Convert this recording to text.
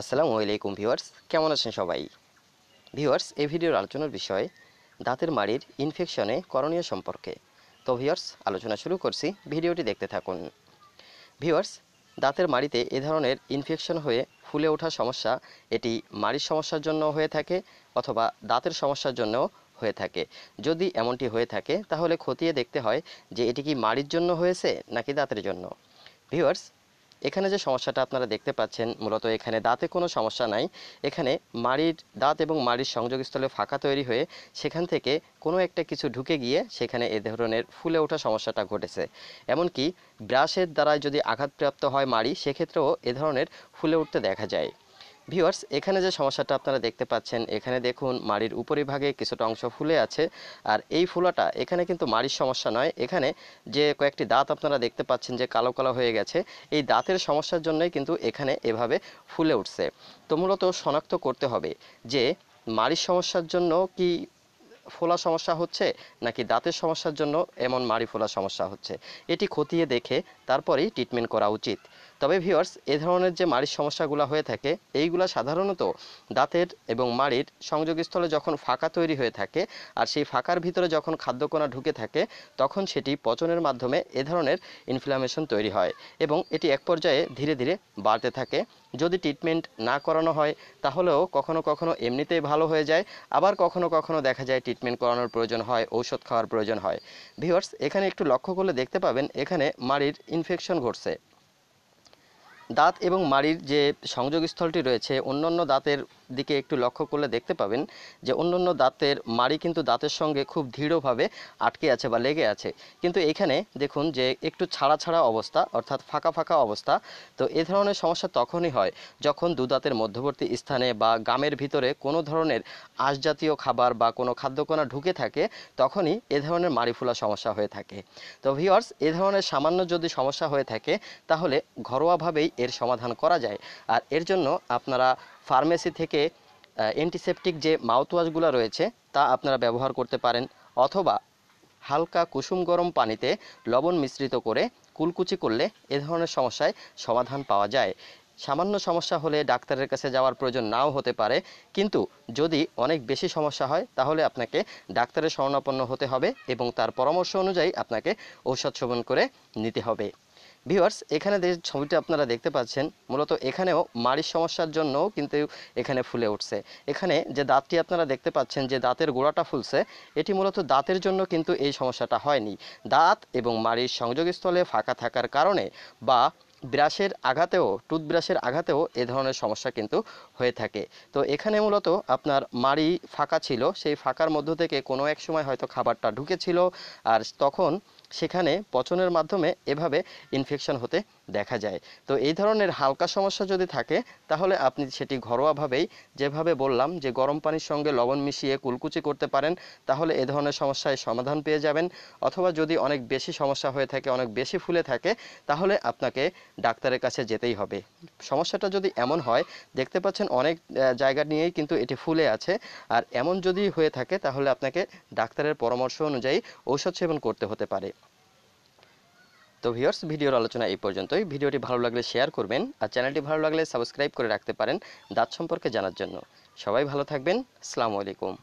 আসসালামু আলাইকুম ভিউয়ার্স, কেমন আছেন সবাই? ভিউয়ার্স, এই ভিডিওর আলোচনার বিষয় দাঁতের মাড়ির ইনফেকশনে করণীয় সম্পর্কে। তো ভিউয়ার্স, আলোচনা শুরু করছি, ভিডিওটি দেখতে থাকুন। ভিউয়ার্স, দাঁতের মাড়িতে এ ধরনের ইনফেকশন হয়ে ফুলে ওঠা সমস্যা এটি মাড়ির সমস্যার জন্য হয়ে থাকে অথবা দাঁতের সমস্যার জন্য হয়ে থাকে। যদি এমনটি হয়ে থাকে, তাহলে খতিয়ে দেখতে হয় যে এটি কি মাড়ির জন্য হয়েছে নাকি দাঁতের জন্য। ভিউয়ার্স এখানে যে সমস্যাটা আপনারা দেখতে পাচ্ছেন, মূলত এখানে দাঁতে কোনো সমস্যা নাই। এখানে মাড়ির দাঁত এবং মাড়ির সংযোগস্থলে ফাঁকা তৈরি হয়ে সেখান থেকে কোনো একটা কিছু ঢুকে গিয়ে সেখানে এ ধরনের ফুলে ওঠা সমস্যাটা ঘটেছে। এমনকি ব্রাশের দ্বারা যদি আঘাতপ্রাপ্ত হয় মাড়ি, সেক্ষেত্রেও এ ধরনের ফুলে উঠতে দেখা যায়। ভিউয়ার্স, এখানে যে সমস্যাটা আপনারা দেখতে পাচ্ছেন, এখানে দেখুন মাড়ির উপরিভাগে কিছুটা অংশ ফুলে আছে। আর এই ফুলাটা এখানে কিন্তু মাড়ির সমস্যা নয়। এখানে যে কয়েকটি দাঁত আপনারা দেখতে পাচ্ছেন যে কালো কালো হয়ে গেছে, এই দাঁতের সমস্যার জন্যই কিন্তু এখানে এভাবে ফুলে উঠছে। তো মূলত শনাক্ত করতে হবে যে মাড়ির সমস্যার জন্য কি ফোলা সমস্যা হচ্ছে, নাকি দাঁতের সমস্যার জন্য এমন মাড়ি ফোলা সমস্যা হচ্ছে। এটি খতিয়ে দেখে তারপরেই ট্রিটমেন্ট করা উচিত। তবে ভিউয়ার্স এ ধরনের যে মাড়ির সমস্যাগুলো হয়ে থাকে, এইগুলা সাধারণত দাঁতের এবং মাড়ির সংযোগস্থলে যখন ফাঁকা তৈরি হয়ে থাকে, আর সেই ফাঁকার ভিতরে যখন খাদ্যকণা ঢুকে থাকে, তখন সেটি পচনের মাধ্যমে এ ধরনের ইনফ্লামেশন তৈরি হয় এবং এটি এক পর্যায়ে ধীরে ধীরে বাড়তে থাকে। যদি ট্রিটমেন্ট না করানো হয়, তাহলেও কখনো কখনো এমনিতেই ভালো হয়ে যায়, আবার কখনো কখনো দেখা যায় ট্রিটমেন্ট করানোর প্রয়োজন হয়, ঔষধ খাওয়ার প্রয়োজন হয়। ভিউয়ার্স এখানে একটু লক্ষ্য করলে দেখতে পাবেন, এখানে মাড়ির ইনফেকশন ঘটছে। দাঁত এবং মাড়ির যে সংযোগস্থলটি রয়েছে, অন্যান্য দাঁতের দিকে একটু লক্ষ্য করলে দেখতে পাবেন যে অন্যান্য দাঁতের মাড়ি কিন্তু দাঁতের সঙ্গে খুব দৃঢ়ভাবে আটকে আছে বা লেগে আছে। কিন্তু এখানে দেখুন যে একটু ছাড়া ছাড়া অবস্থা, অর্থাৎ ফাঁকা ফাঁকা অবস্থা। তো এ ধরনের সমস্যা তখনই হয় যখন দু দাঁতের মধ্যবর্তী স্থানে বা গামের ভিতরে কোনো ধরনের আঁশজাতীয় খাবার বা কোনো খাদ্যকণা ঢুকে থাকে, তখনই এ ধরনের মাড়ি ফোলা সমস্যা হয়ে থাকে। তো ভিওয়ার্স এ ধরনের সামান্য যদি সমস্যা হয়ে থাকে, তাহলে ঘরোয়াভাবেই এর সমাধান করা যায়। আর এর জন্য আপনারা ফার্মেসি থেকে অ্যান্টিসেপটিক যে মাউথওয়াশগুলো রয়েছে, তা আপনারা ব্যবহার করতে পারেন। অথবা হালকা কুসুম গরম পানিতে লবণ মিশ্রিত করে কুলকুচি করলে এ ধরনের সমস্যায় সমাধান পাওয়া যায়। সামান্য সমস্যা হলে ডাক্তারের কাছে যাওয়ার প্রয়োজন নাও হতে পারে। কিন্তু যদি অনেক বেশি সমস্যা হয়, তাহলে আপনাকে ডাক্তারের শরণাপন্ন হতে হবে এবং তার পরামর্শ অনুযায়ী আপনাকে ঔষধ সেবন করে নিতে হবে। ভিউয়ার্স এখানে যে ছবিটা আপনারা দেখতে পাচ্ছেন, মূলত এখানেও মাড়ির সমস্যার জন্যও কিন্তু এখানে ফুলে উঠছে। এখানে যে দাঁতটি আপনারা দেখতে পাচ্ছেন, যে দাঁতের গোড়াটা ফুলছে, এটি মূলত দাঁতের জন্য কিন্তু এই সমস্যাটা হয়নি। দাঁত এবং মাড়ির সংযোগস্থলে ফাঁকা থাকার কারণে বা ব্রাশের আঘাতেও, টুথব্রাশের আঘাতেও এ ধরনের সমস্যা কিন্তু হয়ে থাকে। তো এখানে মূলত আপনার মাড়ি ফাঁকা ছিল, সেই ফাঁকার মধ্য থেকে কোনো এক সময় হয়তো খাবারটা ঢুকেছিল, আর তখন সেখানে পচনের মাধ্যমে এভাবে ইনফেকশন হতে দেখা যায়। তো এই ধরনের হালকা সমস্যা যদি থাকে, তাহলে আপনি সেটি ঘরোয়াভাবেই যেভাবে বললাম যে গরম পানির সঙ্গে লবণ মিশিয়ে কুলকুচি করতে পারেন, তাহলে এ ধরনের সমস্যায় সমাধান পেয়ে যাবেন। অথবা যদি অনেক বেশি সমস্যা হয়ে থাকে, অনেক বেশি ফুলে থাকে, তাহলে আপনাকে ডাক্তারের কাছে যেতেই হবে। সমস্যাটা যদি এমন হয়, দেখতে পাচ্ছেন অনেক জায়গা নিয়েই কিন্তু এটি ফুলে আছে। আর এমন যদি হয়ে থাকে, তাহলে আপনাকে ডাক্তারের পরামর্শ অনুযায়ী ঔষধ সেবন করতে হতে পারে। তো ভিউয়ার্স, ভিডিওর আলোচনা এই পর্যন্তই। ভিডিওটি ভালো লাগলে শেয়ার করবেন আর চ্যানেলটি ভালো লাগলে সাবস্ক্রাইব করে রাখতে পারেন দাঁত সম্পর্কে জানার জন্য। সবাই ভালো থাকবেন। আসসালামু আলাইকুম।